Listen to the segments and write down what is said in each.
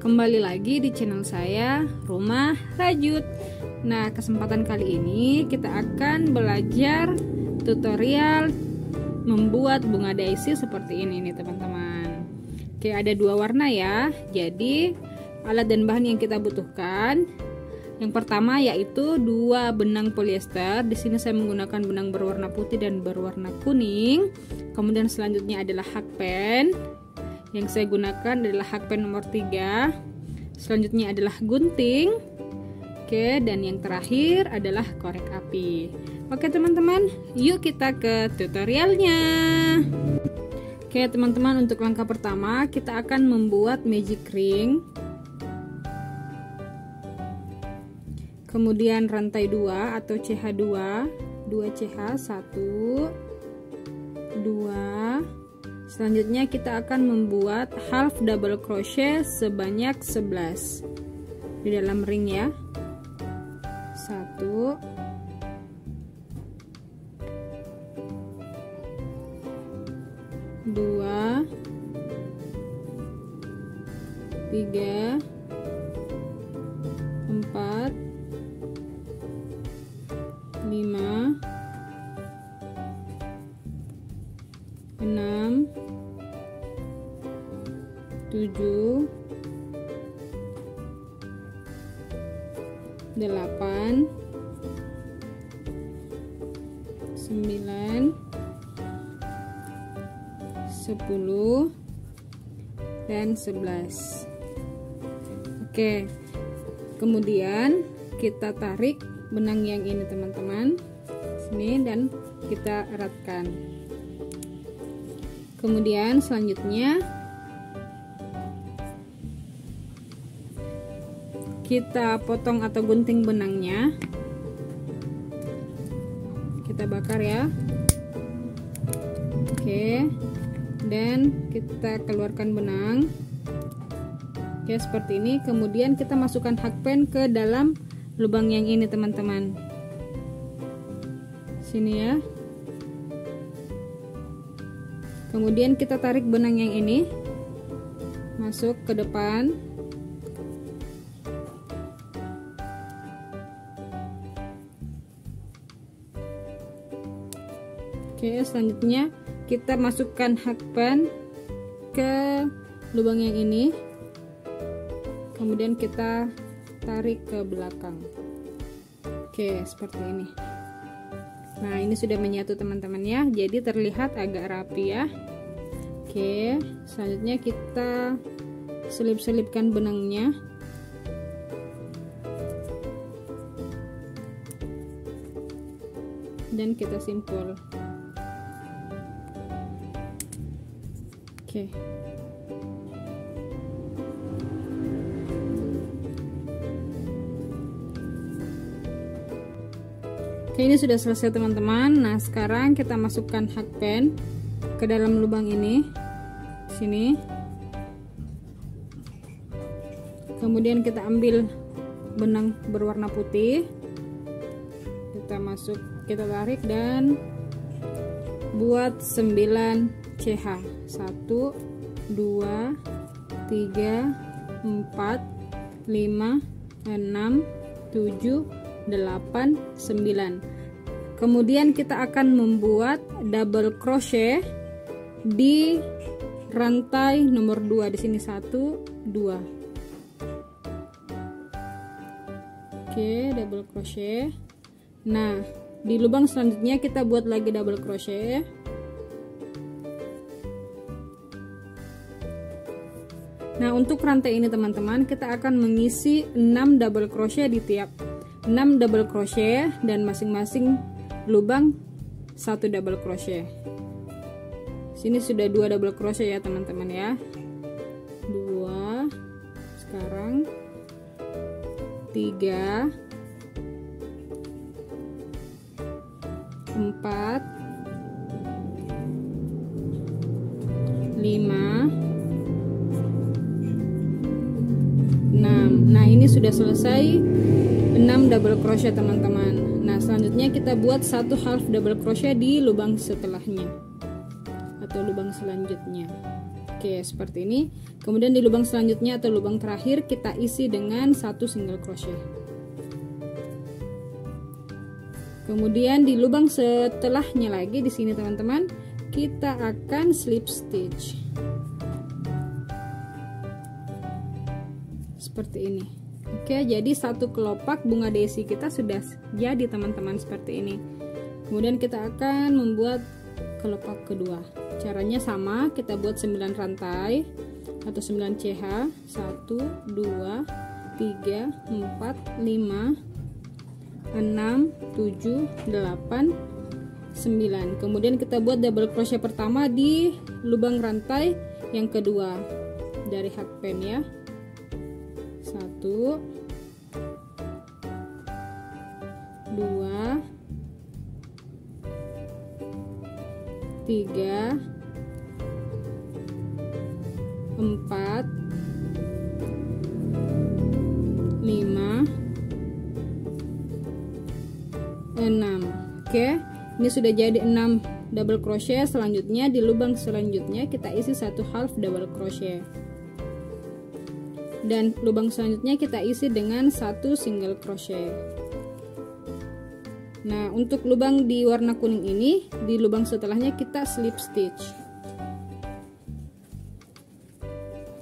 Kembali lagi di channel saya Rumah Rajut Nah kesempatan kali ini kita akan belajar tutorial membuat bunga daisy seperti ini nih teman-teman Oke ada dua warna ya Jadi alat dan bahan yang kita butuhkan yang pertama yaitu dua benang polyester. Di sini saya menggunakan benang berwarna putih dan berwarna kuning. Kemudian selanjutnya adalah hakpen. Yang saya gunakan adalah hakpen nomor 3. Selanjutnya adalah gunting. Oke, dan yang terakhir adalah korek api. Oke, teman-teman, yuk kita ke tutorialnya. Oke, teman-teman, untuk langkah pertama kita akan membuat magic ring. kemudian rantai 2 atau CH2 2 CH 1 2 Selanjutnya kita akan membuat half double crochet sebanyak 11 di dalam ring ya. 1 2 3 7 8 9 10 dan 11 Oke kemudian kita tarik benang yang ini teman-teman sini dan kita eratkan. Kemudian selanjutnya kita potong atau gunting benangnya. Kita bakar ya. Oke. Dan kita keluarkan benang. Ya seperti ini. Kemudian kita masukkan hakpen ke dalam lubang yang ini teman-teman. Sini ya. Kemudian kita tarik benang yang ini. Masuk ke depan oke selanjutnya kita masukkan hakpan ke lubang yang ini. Kemudian kita tarik ke belakang. Oke seperti ini. Nah ini sudah menyatu teman-teman ya. Jadi terlihat agak rapi ya. Oke selanjutnya kita selip-selipkan benangnya. Dan kita simpul oke. Oke ini sudah selesai teman-teman. Nah sekarang kita masukkan hakpen ke dalam lubang ini. Sini. Kemudian kita ambil benang berwarna putih. Kita masuk kita tarik dan buat 9 CH 1 2 3 4 5 6 7 8 9 kemudian kita akan membuat double crochet di rantai nomor 2 di sini 1 2 oke double crochet. Nah di lubang selanjutnya kita buat lagi double crochet Nah, untuk rantai ini teman-teman, kita akan mengisi 6 double crochet di tiap 6 double crochet dan masing-masing lubang 1 double crochet. Sini sudah 2 double crochet ya, teman-teman ya. 2 sekarang 3 4 sudah selesai 6 double crochet teman-teman. Nah selanjutnya kita buat satu half double crochet di lubang setelahnya atau lubang selanjutnya. Oke seperti ini. Kemudian di lubang selanjutnya atau lubang terakhir kita isi dengan satu single crochet. Kemudian di lubang setelahnya lagi di sini teman-teman kita akan slip stitch. Seperti ini oke jadi satu kelopak bunga desi kita sudah jadi teman-teman seperti ini. Kemudian kita akan membuat kelopak kedua. Caranya sama kita buat 9 rantai atau 9 CH 1 2 3 4 5 6 7 8 9 kemudian kita buat double crochet pertama di lubang rantai yang kedua dari hakpen ya satu. Dua. Tiga. Empat. Lima. Enam. Oke ini sudah jadi enam double crochet. Selanjutnya di lubang selanjutnya kita isi satu half double crochet dan lubang selanjutnya kita isi dengan satu single crochet. Nah untuk lubang di warna kuning ini di lubang setelahnya kita slip stitch.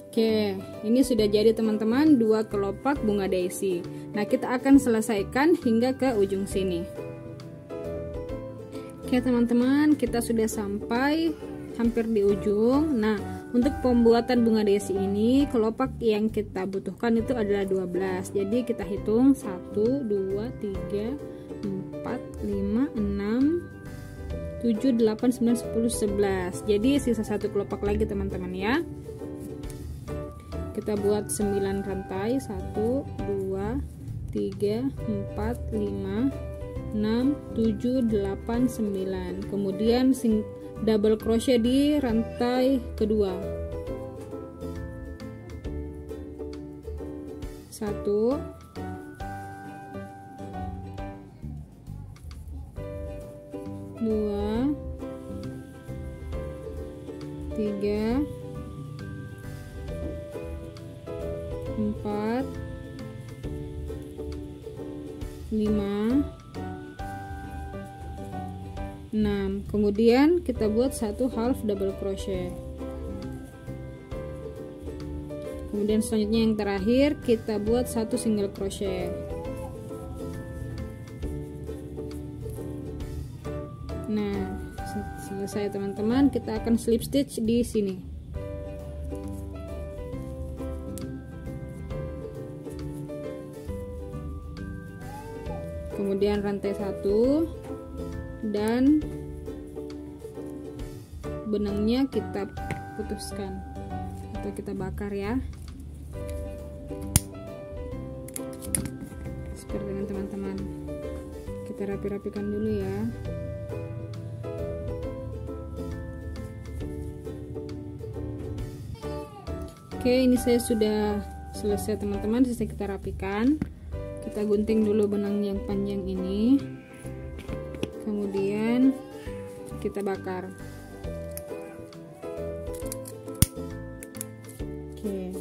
Oke ini sudah jadi teman-teman dua kelopak bunga daisy. Nah kita akan selesaikan hingga ke ujung sini. Oke teman-teman kita sudah sampai hampir di ujung. Nah untuk pembuatan bunga desi ini kelopak yang kita butuhkan itu adalah 12 jadi kita hitung 1 2 3 4 5 6 7 8 9 10 11 jadi sisa satu kelopak lagi teman-teman ya. Kita buat 9 rantai 1 2 3 4 5 6 7 8 9 kemudian sing double crochet di rantai kedua. Satu. Dua. Tiga. Empat. Lima 6 kemudian kita buat satu half double crochet. Kemudian selanjutnya yang terakhir kita buat satu single crochet. Nah selesai teman-teman. Kita akan slip stitch di sini. Kemudian rantai satu dan benangnya kita putuskan atau kita bakar ya. Seperti dengan teman-teman. Kita rapi-rapikan dulu ya. Oke ini saya sudah selesai teman-teman. Selesai kita rapikan. Kita gunting dulu benang yang panjang ini kemudian kita bakar. Oke.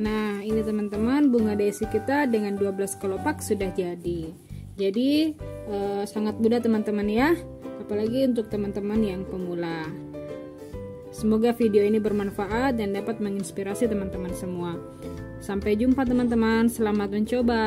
Nah ini teman-teman bunga daisy kita dengan 12 kelopak sudah jadi. Jadi eh, sangat mudah teman-teman ya apalagi untuk teman-teman yang pemula. Semoga video ini bermanfaat dan dapat menginspirasi teman-teman semua. Sampai jumpa teman-teman, selamat mencoba.